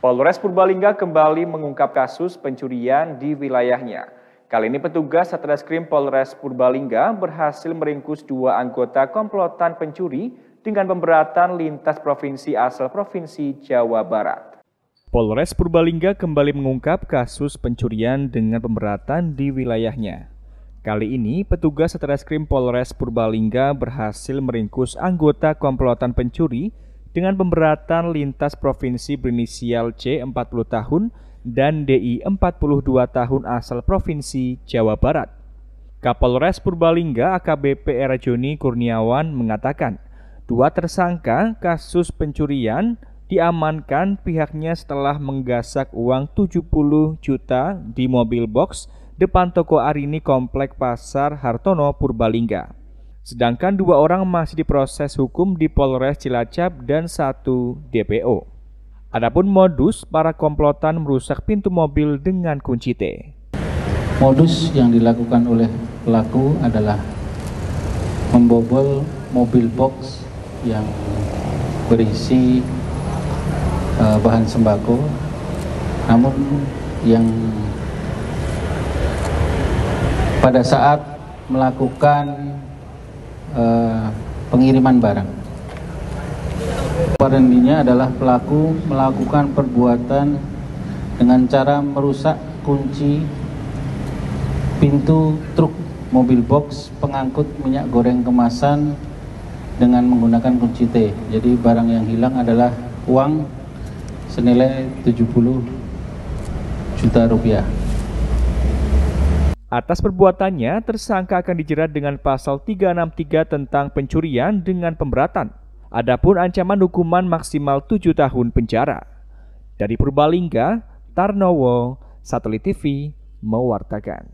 Polres Purbalingga kembali mengungkap kasus pencurian di wilayahnya. Kali ini petugas Satreskrim Polres Purbalingga berhasil meringkus dua anggota komplotan pencuri dengan pemberatan lintas provinsi asal Provinsi Jawa Barat. Polres Purbalingga kembali mengungkap kasus pencurian dengan pemberatan di wilayahnya. Kali ini, petugas Satreskrim Polres Purbalingga berhasil meringkus anggota komplotan pencuri dengan pemberatan lintas provinsi berinisial C 40 tahun dan DI 42 tahun asal Provinsi Jawa Barat. Kapolres Purbalingga AKBP Era Joni Kurniawan mengatakan, dua tersangka kasus pencurian diamankan pihaknya setelah menggasak uang 70 juta di mobil box depan toko Arini Komplek Pasar Hartono Purbalingga. Sedangkan dua orang masih diproses hukum di Polres Cilacap dan satu DPO. Adapun modus para komplotan merusak pintu mobil dengan kunci T. Modus yang dilakukan oleh pelaku adalah membobol mobil box yang berisi uh, bahan sembako, namun yang pada saat melakukan uh, pengiriman barang. Parendinya adalah pelaku melakukan perbuatan dengan cara merusak kunci pintu truk mobil box pengangkut minyak goreng kemasan dengan menggunakan kunci T. Jadi barang yang hilang adalah uang senilai 70 juta rupiah. Atas perbuatannya, tersangka akan dijerat dengan pasal 363 tentang pencurian dengan pemberatan. Adapun ancaman hukuman maksimal 7 tahun penjara. Dari Purbalingga, Tarnowo, Satelit TV, mewartakan.